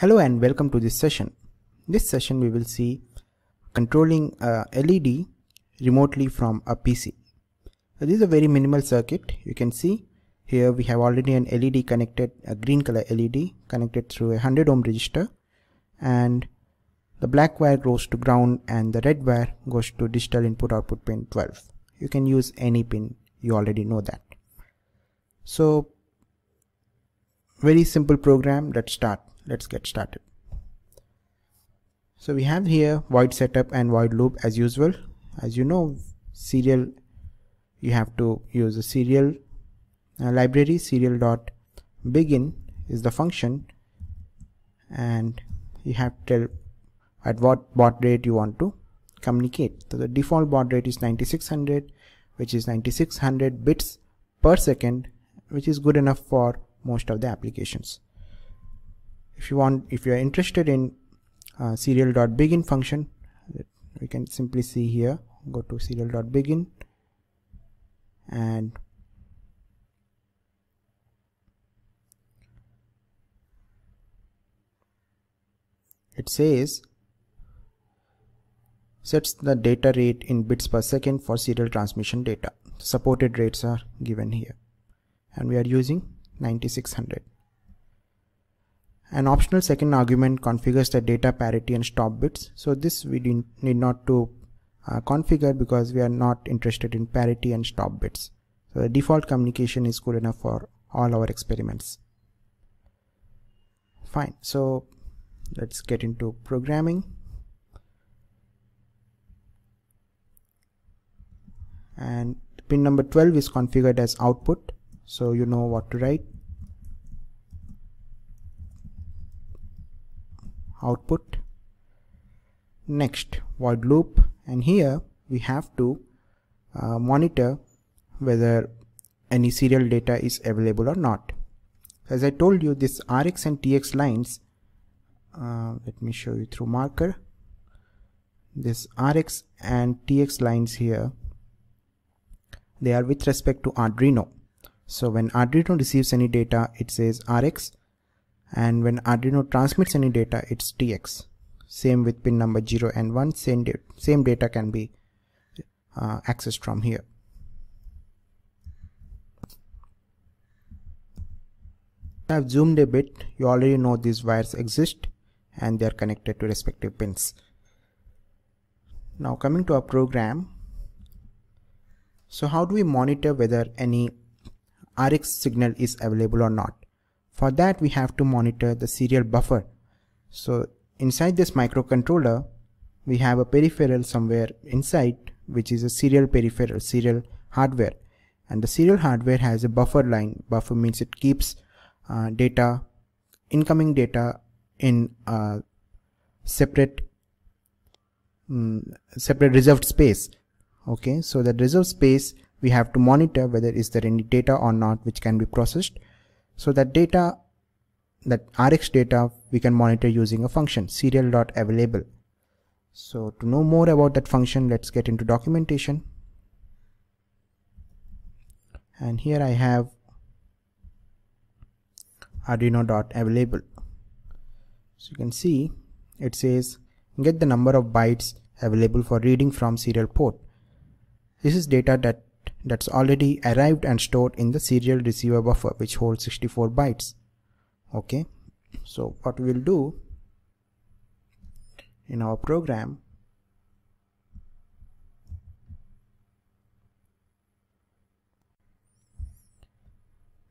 Hello and welcome to this session. This session we will see controlling a LED remotely from a PC. So this is a very minimal circuit. You can see here we have already an LED connected, a green color LED connected through a 100 ohm resistor and the black wire goes to ground and the red wire goes to digital input output pin 12. You can use any pin, you already know that. So very simple program, let's start. Let's get started. So we have here void setup and void loop as usual. As you know serial you have to use a serial uh, library serial dot begin is the function. And you have to tell at what baud rate you want to communicate. So the default baud rate is 9600 which is 9600 bits per second which is good enough for most of the applications. If you want if you are interested in uh, serial.begin function we can simply see here go to serial.begin and it says sets the data rate in bits per second for serial transmission data. Supported rates are given here. And we are using 9600 an optional second argument configures the data parity and stop bits. So this we need not to uh, configure because we are not interested in parity and stop bits. So the default communication is good enough for all our experiments. Fine. So let's get into programming. And pin number 12 is configured as output. So you know what to write. output. Next void loop. And here we have to uh, monitor whether any serial data is available or not. As I told you this RX and TX lines uh, let me show you through marker. This RX and TX lines here they are with respect to Arduino so when Arduino receives any data it says RX. And when Arduino transmits any data it's TX. Same with pin number 0 and 1 same, da same data can be uh, accessed from here. I've zoomed a bit. You already know these wires exist and they are connected to respective pins. Now coming to our program. So how do we monitor whether any RX signal is available or not for that we have to monitor the serial buffer. So inside this microcontroller we have a peripheral somewhere inside which is a serial peripheral, serial hardware and the serial hardware has a buffer line. Buffer means it keeps uh, data, incoming data in separate um, separate reserved space okay so the reserved space we have to monitor whether is there any data or not which can be processed so that data, that Rx data, we can monitor using a function serial.available. So to know more about that function, let's get into documentation. And here I have arduino.available. So you can see it says get the number of bytes available for reading from serial port. This is data that that's already arrived and stored in the serial receiver buffer which holds 64 bytes. Okay so what we'll do in our program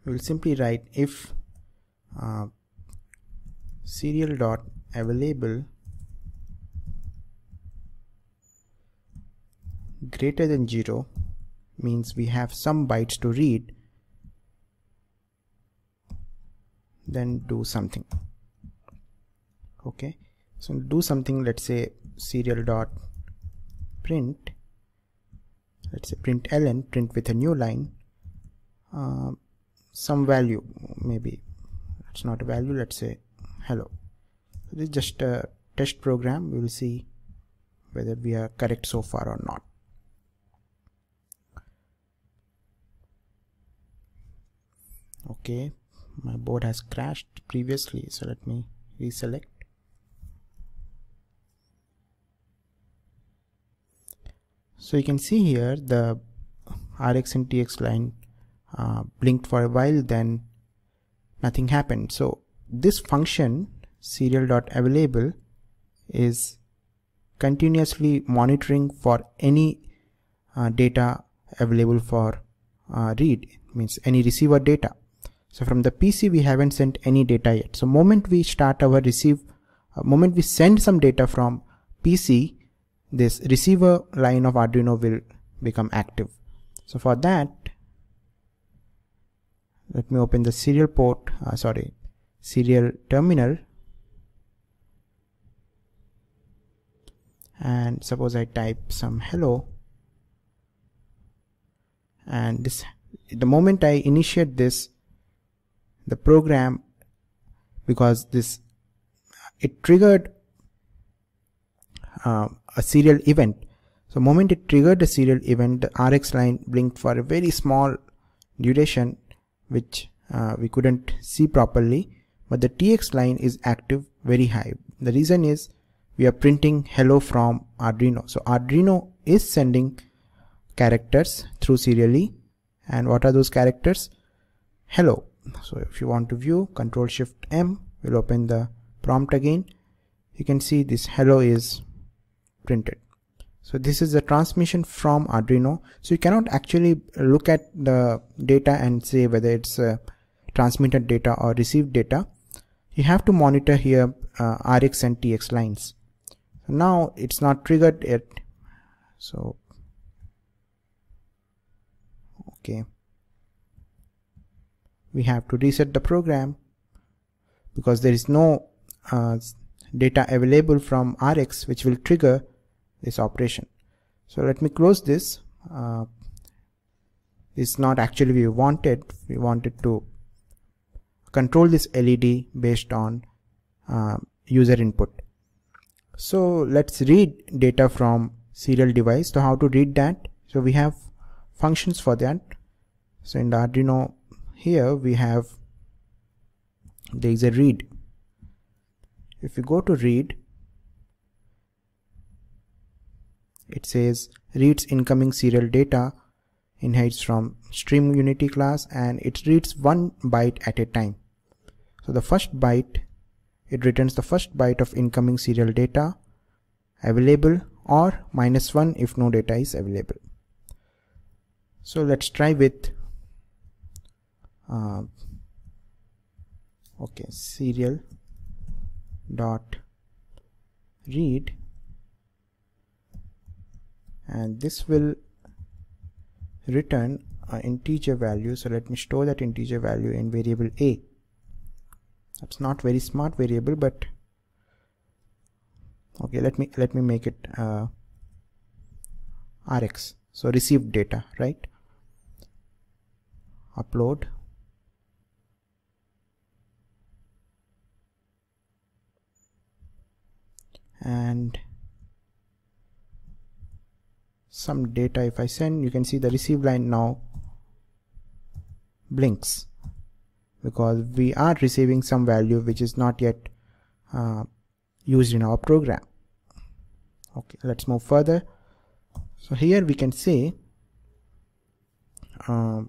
we'll simply write if uh, serial dot available greater than 0 means we have some bytes to read then do something. Okay? So do something let's say serial dot print let's say print ln print with a new line uh, some value maybe it's not a value let's say hello. This is just a test program we will see whether we are correct so far or not okay my board has crashed previously so let me reselect. So you can see here the rx and tx line uh, blinked for a while then nothing happened. So this function serial dot available is continuously monitoring for any uh, data available for uh, read means any receiver data so from the PC we haven't sent any data yet. So moment we start our receive uh, moment we send some data from PC this receiver line of Arduino will become active. So for that let me open the serial port uh, sorry serial terminal. And suppose I type some hello. And this the moment I initiate this the program because this it triggered uh, a serial event. So moment it triggered a serial event the RX line blinked for a very small duration which uh, we couldn't see properly. But the TX line is active very high. The reason is we are printing hello from Arduino. So Arduino is sending characters through serially. And what are those characters? Hello so if you want to view control shift M will open the prompt again. You can see this hello is printed. So this is the transmission from Arduino. So you cannot actually look at the data and say whether it's uh, transmitted data or received data. You have to monitor here uh, RX and TX lines. Now it's not triggered yet. So okay we have to reset the program because there is no uh, data available from Rx which will trigger this operation. So let me close this. Uh, it's not actually we wanted we wanted to control this LED based on uh, user input. So let's read data from serial device. So how to read that? So we have functions for that. So in the Arduino here we have there is a read. If you go to read it says reads incoming serial data inherits from stream utility class and it reads one byte at a time. So the first byte it returns the first byte of incoming serial data available or minus 1 if no data is available. So let's try with uh, okay serial dot read. And this will return an integer value. So let me store that integer value in variable a. That's not very smart variable but okay let me let me make it uh, rx so received data right? Upload and some data if I send you can see the receive line now blinks because we are receiving some value which is not yet uh, used in our program. Okay let's move further. So here we can say uh,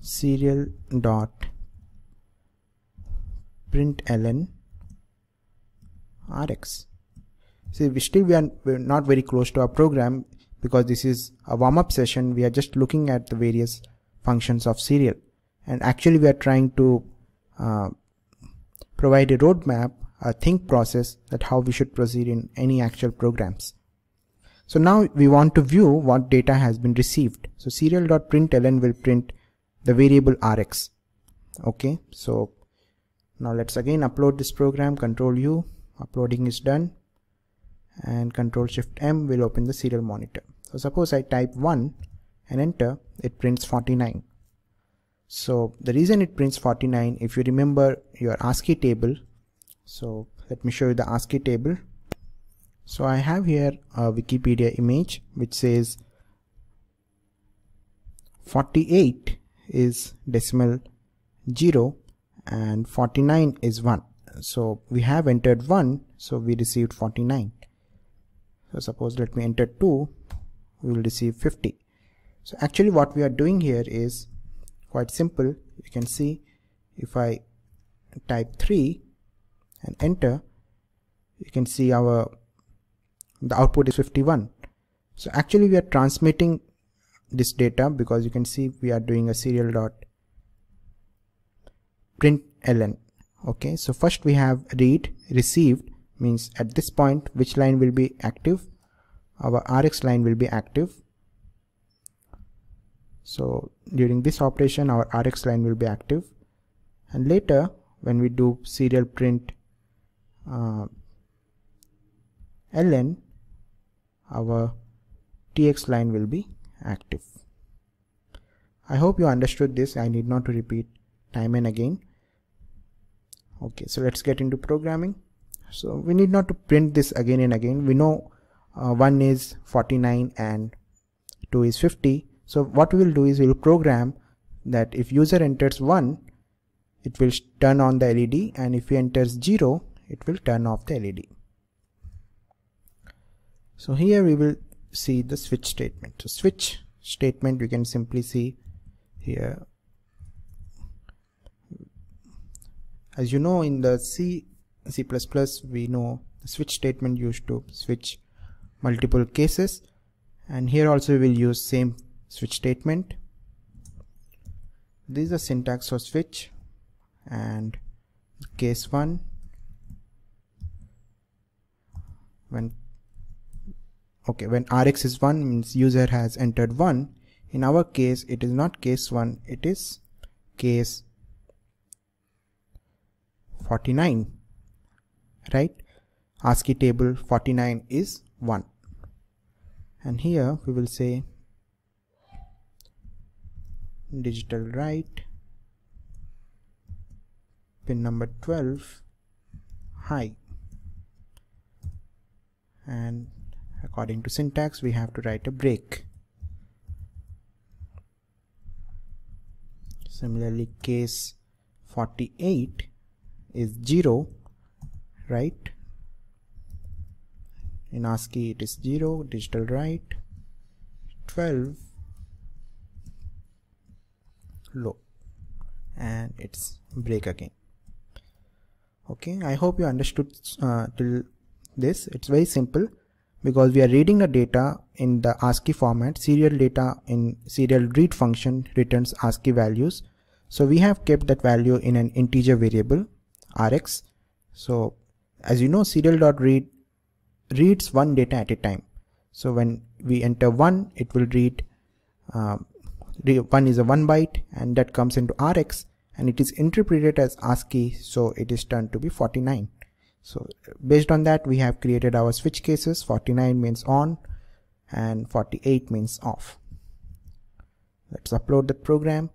serial dot println rx. See we still we are not very close to our program because this is a warm-up session. We are just looking at the various functions of serial. And actually we are trying to uh, provide a roadmap a think process that how we should proceed in any actual programs. So now we want to view what data has been received. So serial.println will print the variable rx. Okay so now let's again upload this program control u uploading is done. And control shift M will open the serial monitor. So suppose I type 1 and enter it prints 49 so the reason it prints 49 if you remember your ASCII table so let me show you the ASCII table. So I have here a Wikipedia image which says 48 is decimal 0 and 49 is 1 so we have entered 1 so we received 49 so suppose let me enter 2 we will receive 50 so actually what we are doing here is quite simple. You can see if I type 3 and enter you can see our the output is 51 so actually we are transmitting this data because you can see we are doing a serial dot print ln okay so first we have read received means at this point which line will be active? Our rx line will be active. So during this operation our rx line will be active. And later when we do serial print uh, ln our tx line will be active. I hope you understood this. I need not to repeat time and again okay so let's get into programming. So we need not to print this again and again. We know uh, 1 is 49 and 2 is 50 so what we will do is we will program that if user enters 1 it will turn on the LED and if he enters 0 it will turn off the LED so here we will see the switch statement. So switch statement we can simply see here as you know in the C C++ we know the switch statement used to switch multiple cases. And here also we will use same switch statement. This is the syntax for switch. And case 1 when okay when rx is 1 means user has entered 1 in our case it is not case 1 it is case 49 right? ASCII table 49 is 1 and here we will say digital write pin number 12 high. And according to syntax we have to write a break. Similarly case 48 is 0 right? In ASCII it is 0 digital write 12 low. And it's break again. Okay I hope you understood uh, till this. It's very simple. Because we are reading the data in the ASCII format serial data in serial read function returns ASCII values. So we have kept that value in an integer variable rx so as you know serial dot read reads one data at a time. So when we enter one it will read uh, one is a one byte and that comes into rx and it is interpreted as ASCII so it is turned to be 49 so based on that we have created our switch cases. 49 means on and 48 means off. Let's upload the program.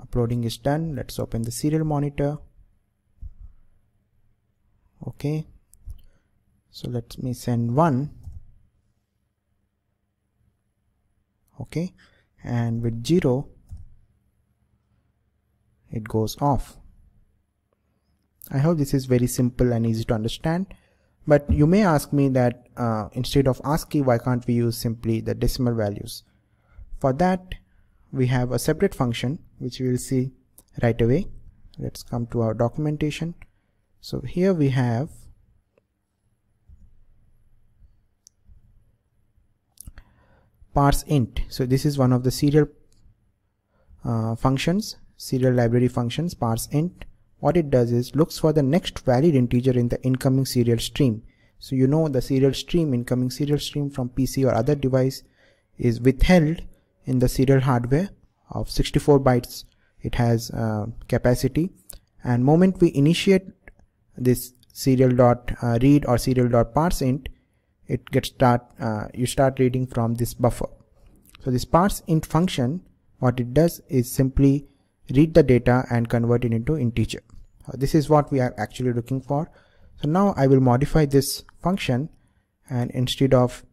Uploading is done. Let's open the serial monitor okay. So let me send one. Okay. And with 0 it goes off. I hope this is very simple and easy to understand. But you may ask me that uh, instead of ASCII why can't we use simply the decimal values? For that we have a separate function which we will see right away. Let's come to our documentation so here we have parse int. So this is one of the serial uh, functions serial library functions parse int. What it does is looks for the next valid integer in the incoming serial stream. So you know the serial stream incoming serial stream from PC or other device is withheld in the serial hardware of 64 bytes. It has uh, capacity. And moment we initiate this serial dot uh, read or serial dot parse int it gets start uh, you start reading from this buffer. So this parse int function what it does is simply read the data and convert it into integer. This is what we are actually looking for. So now I will modify this function and instead of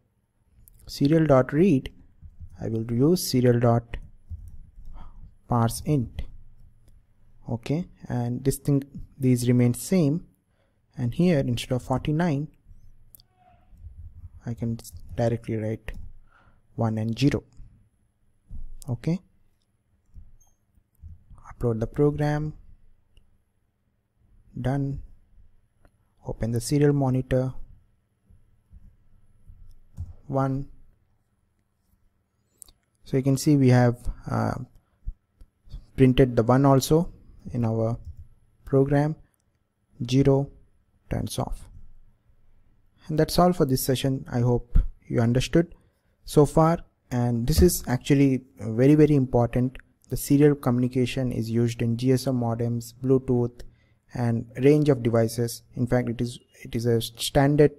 serial dot read I will use serial dot parse int. Okay. And this thing these remain same and here instead of 49 I can directly write 1 and 0 okay? Upload the program. Done. Open the serial monitor. 1 so you can see we have uh, printed the 1 also in our program. 0 turns off. And that's all for this session. I hope you understood so far. And this is actually very very important. The serial communication is used in GSM modems Bluetooth and range of devices. In fact it is it is a standard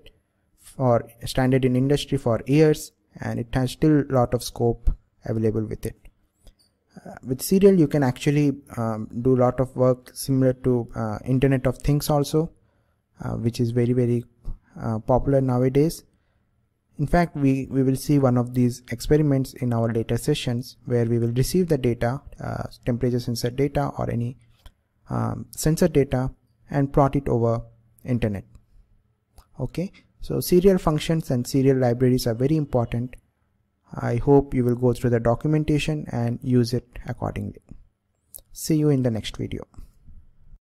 for standard in industry for years and it has still a lot of scope available with it. Uh, with serial you can actually um, do a lot of work similar to uh, internet of things also which is very very uh, popular nowadays in fact, we, we will see one of these experiments in our later sessions where we will receive the data, uh, temperature sensor data or any um, sensor data and plot it over internet. Okay, so serial functions and serial libraries are very important. I hope you will go through the documentation and use it accordingly. See you in the next video.